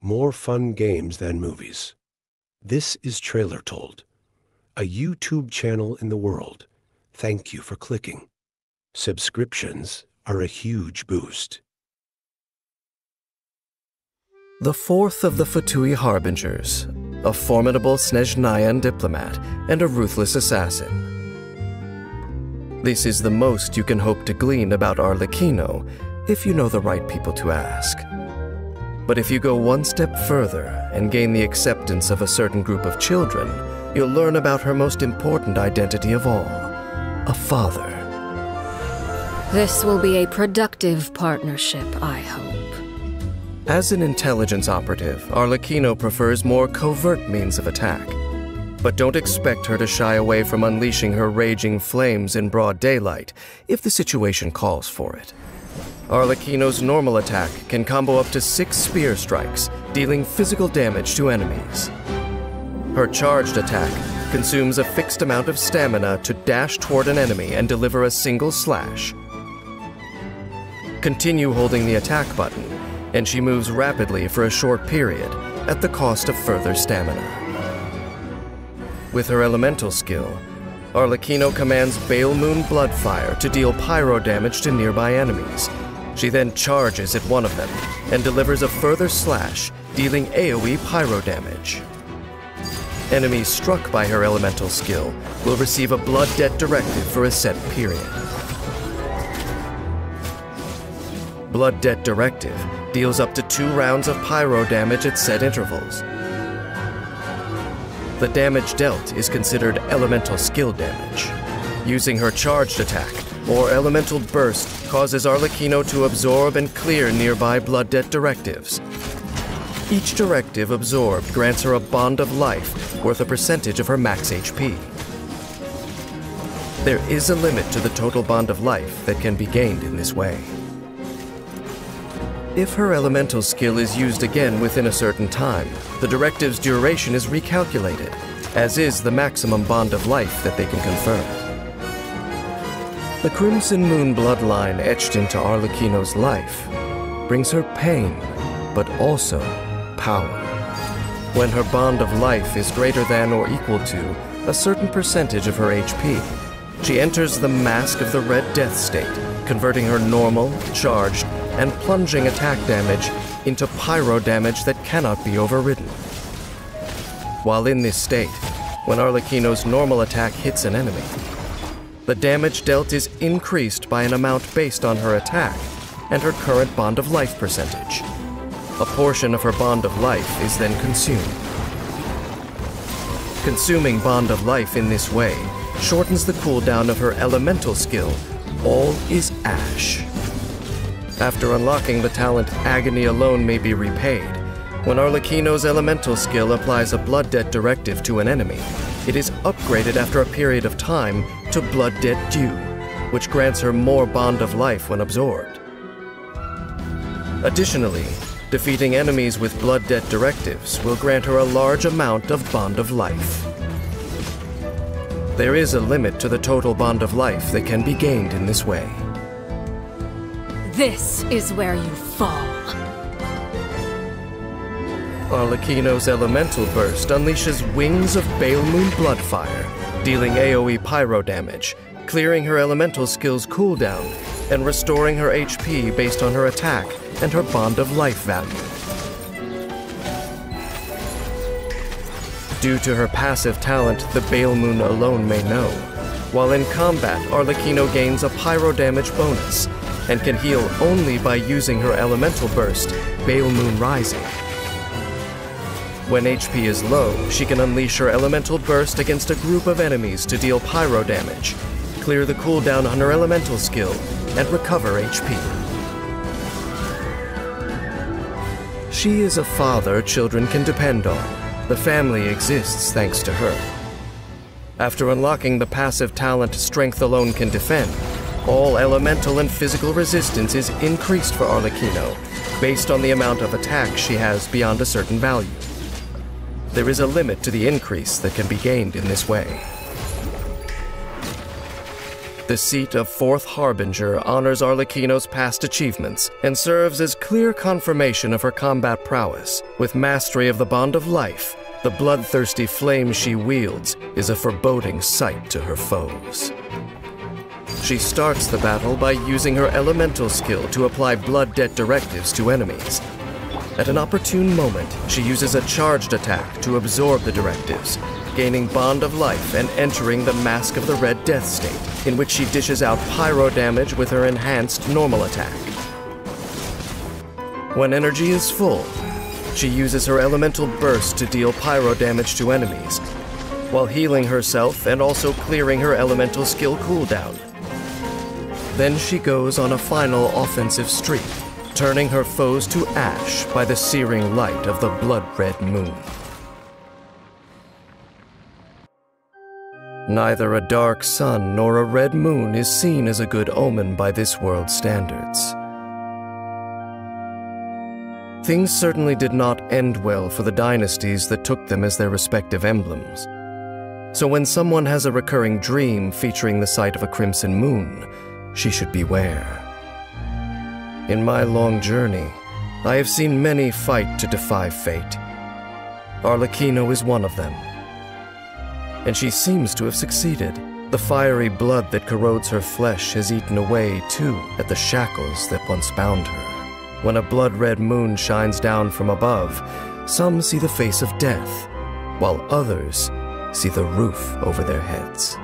more fun games than movies. This is Trailer Told, a YouTube channel in the world. Thank you for clicking. Subscriptions are a huge boost. The fourth of the Fatui Harbingers, a formidable Snezhnayan diplomat and a ruthless assassin. This is the most you can hope to glean about Arlecchino if you know the right people to ask. But if you go one step further and gain the acceptance of a certain group of children, you'll learn about her most important identity of all a father. This will be a productive partnership, I hope. As an intelligence operative, Arlecchino prefers more covert means of attack. But don't expect her to shy away from unleashing her raging flames in broad daylight if the situation calls for it. Arlecchino's normal attack can combo up to six spear strikes, dealing physical damage to enemies. Her charged attack consumes a fixed amount of stamina to dash toward an enemy and deliver a single slash. Continue holding the attack button, and she moves rapidly for a short period at the cost of further stamina. With her elemental skill, Arlecchino commands Bale Moon Bloodfire to deal pyro damage to nearby enemies, she then charges at one of them and delivers a further slash, dealing AoE pyro damage. Enemies struck by her elemental skill will receive a Blood Debt directive for a set period. Blood Debt Directive deals up to two rounds of pyro damage at set intervals. The damage dealt is considered elemental skill damage. Using her charged attack, or elemental burst causes Arlecchino to absorb and clear nearby blood debt directives. Each directive absorbed grants her a bond of life worth a percentage of her max HP. There is a limit to the total bond of life that can be gained in this way. If her elemental skill is used again within a certain time, the directive's duration is recalculated, as is the maximum bond of life that they can confer. The Crimson Moon bloodline etched into Arlecchino's life brings her pain, but also power. When her bond of life is greater than or equal to a certain percentage of her HP, she enters the masque of the Red Death state, converting her normal, charged, and plunging attack damage into pyro damage that cannot be overridden. While in this state, when Arlecchino's normal attack hits an enemy, the damage dealt is increased by an amount based on her attack and her current bond of life percentage. A portion of her bond of life is then consumed. Consuming bond of life in this way shortens the cooldown of her elemental skill, All is Ash. After unlocking the talent Agony alone may be repaid, when Arlecchino's elemental skill applies a blood debt directive to an enemy, it is upgraded after a period of time to Blood Debt Due, which grants her more Bond of Life when absorbed. Additionally, defeating enemies with Blood Debt directives will grant her a large amount of Bond of Life. There is a limit to the total Bond of Life that can be gained in this way. This is where you fall. Arlecchino's Elemental Burst unleashes Wings of Bale Moon Bloodfire, dealing AoE pyro damage, clearing her elemental skill's cooldown, and restoring her HP based on her attack and her bond of life value. Due to her passive talent, the Bale Moon alone may know. While in combat, Arlecchino gains a pyro damage bonus and can heal only by using her elemental burst, Bale Moon Rising. When HP is low, she can unleash her Elemental Burst against a group of enemies to deal pyro damage, clear the cooldown on her elemental skill, and recover HP. She is a father children can depend on. The family exists thanks to her. After unlocking the passive talent Strength Alone Can Defend, all elemental and physical resistance is increased for Arlecchino, based on the amount of attack she has beyond a certain value. There is a limit to the increase that can be gained in this way. The seat of Fourth Harbinger honors Arlecchino's past achievements and serves as clear confirmation of her combat prowess. With mastery of the Bond of Life, the bloodthirsty flame she wields is a foreboding sight to her foes. She starts the battle by using her elemental skill to apply blood debt directives to enemies. At an opportune moment, she uses a charged attack to absorb the directives, gaining Bond of Life and entering the Masque of the Red Death state, in which she dishes out pyro damage with her enhanced normal attack. When energy is full, she uses her elemental burst to deal pyro damage to enemies, while healing herself and also clearing her elemental skill cooldown. Then she goes on a final offensive streak, turning her foes to ash by the searing light of the blood red moon. Neither a dark sun nor a red moon is seen as a good omen by this world's standards. Things certainly did not end well for the dynasties that took them as their respective emblems. So when someone has a recurring dream featuring the sight of a crimson moon, she should beware. In my long journey, I have seen many fight to defy fate. Arlecchino is one of them and she seems to have succeeded. The fiery blood that corrodes her flesh has eaten away, too, at the shackles that once bound her. When a blood red moon shines down from above, some see the face of death, while others see the roof over their heads.